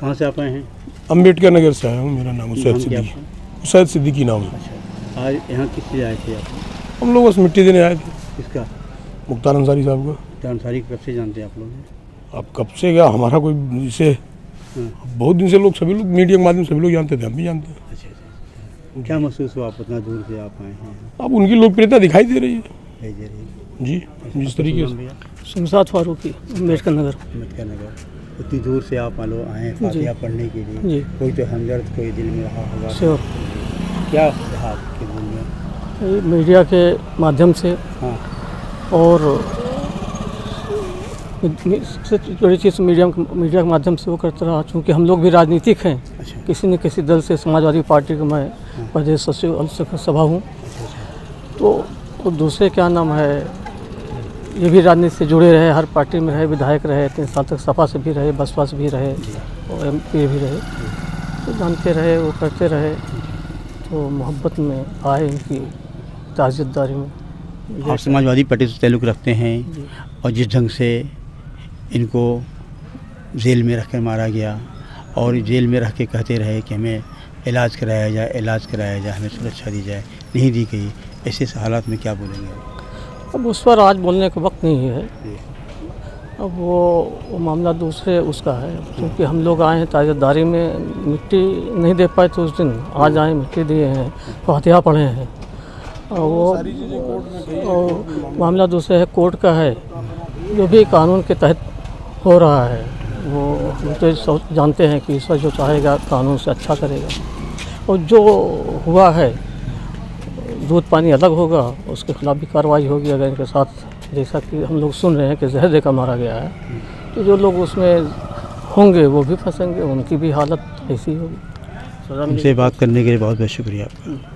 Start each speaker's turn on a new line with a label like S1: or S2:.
S1: कहाँ से आप आए हैं?
S2: अंबेडकर नगर से आया हूँ मेरा नाम उसैद सिद्दीकी। उसैद सिद्दीकी नाम है।
S1: अच्छा आज यहाँ किस लिए आए थे आप?
S2: हम लोग बस मिट्टी देने आए थे।
S1: किसका?
S2: मुख्तार अंसारी साहब का।
S1: जानसारी कब से जानते हैं आप लोग?
S2: अब कब से गया? हमारा कोई इसे
S1: हाँ।
S2: बहुत दिन से लोग सभी लोग मीडिया के माध्यम से सभी लोग जानते थे हम भी जानते हैं।
S1: अच्छा अच्छा क्या महसूस हुआ आप इतना दूर से आप आए हैं
S2: अब उनकी लोकप्रियता दिखाई दे रही है। जी जिस तरीके से।
S3: शमशाद फारूकी अंबेडकर नगर।
S1: अंबेडकर नगर। उतनी दूर से आप मान लो आए हैं फातिहा पढ़ने के लिए कोई तो हमदर्द कोई दिल में रहा होगा। क्या रहा आपके दिल में?
S3: मीडिया के माध्यम से।
S1: हाँ।
S3: और सबसे बड़ी चीज़ मीडिया मीडिया के माध्यम से वो करता रहा चूँकि हम लोग भी राजनीतिक हैं।
S1: अच्छा।
S3: किसी न किसी दल से समाजवादी पार्टी का मैं प्रदेश सचिव अल सभा हूँ। तो और दूसरे क्या नाम है? ये भी राजनीति से जुड़े रहे हर पार्टी में रहे विधायक रहे तीन साल तक सपा से भी रहे बसपा से भी रहे और एम पी भी रहे। तो जानते रहे वो करते रहे तो मोहब्बत में आए इनकी ताजदारी में।
S1: आप समाजवादी पार्टी से ताल्लुक़ रखते हैं और जिस ढंग से इनको जेल में रख कर मारा गया और जेल में रह के कहते रहे कि हमें इलाज कराया जाए इलाज कराया जाए हमें सुरक्षा दी जाए नहीं दी गई ऐसे हालात में क्या बोलेंगे?
S3: अब उस पर आज बोलने का वक्त नहीं है। अब वो, वो मामला दूसरे उसका है। क्योंकि हम लोग आए हैं ताजदारी में मिट्टी नहीं दे पाए तो उस दिन आज आए मिट्टी दिए हैं फातिहा पढ़े हैं। और वो और मामला दूसरे है कोर्ट का है। जो भी कानून के तहत हो रहा है वो हम तो सोच- जानते हैं कि ईश्वर जो चाहेगा कानून से अच्छा करेगा। और जो हुआ है दूध पानी अलग होगा, उसके खिलाफ भी कार्रवाई होगी अगर इनके साथ, जैसा कि हम लोग सुन रहे हैं कि जहर देकर मारा गया है तो जो लोग उसमें होंगे, वो भी फंसेंगे, उनकी भी हालत ऐसी होगी।
S1: हमसे बात करने के लिए बहुत बहुत शुक्रिया आपका